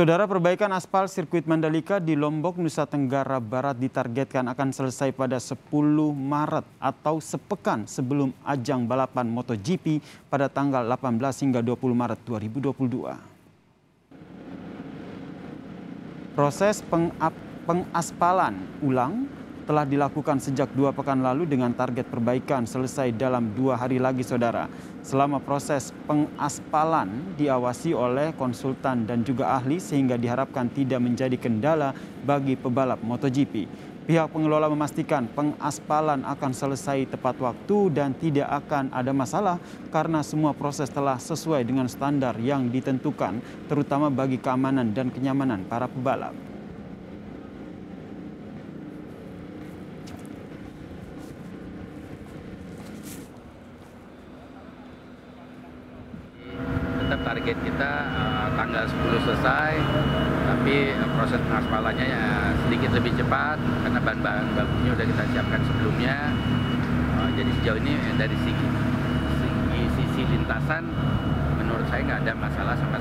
Saudara perbaikan aspal sirkuit Mandalika di Lombok, Nusa Tenggara Barat ditargetkan akan selesai pada 10 Maret atau sepekan sebelum ajang balapan MotoGP pada tanggal 18 hingga 20 Maret 2022. Proses pengaspalan ulang telah dilakukan sejak dua pekan lalu dengan target perbaikan selesai dalam dua hari lagi saudara. Selama proses pengaspalan diawasi oleh konsultan dan juga ahli sehingga diharapkan tidak menjadi kendala bagi pebalap MotoGP. Pihak pengelola memastikan pengaspalan akan selesai tepat waktu dan tidak akan ada masalah karena semua proses telah sesuai dengan standar yang ditentukan terutama bagi keamanan dan kenyamanan para pebalap. Target kita uh, tanggal 10 selesai tapi uh, proses pengaspalannya ya sedikit lebih cepat karena bahan-bahan bakunya sudah kita siapkan sebelumnya. Uh, jadi sejauh ini dari segi, sisi lintasan menurut saya nggak ada masalah sama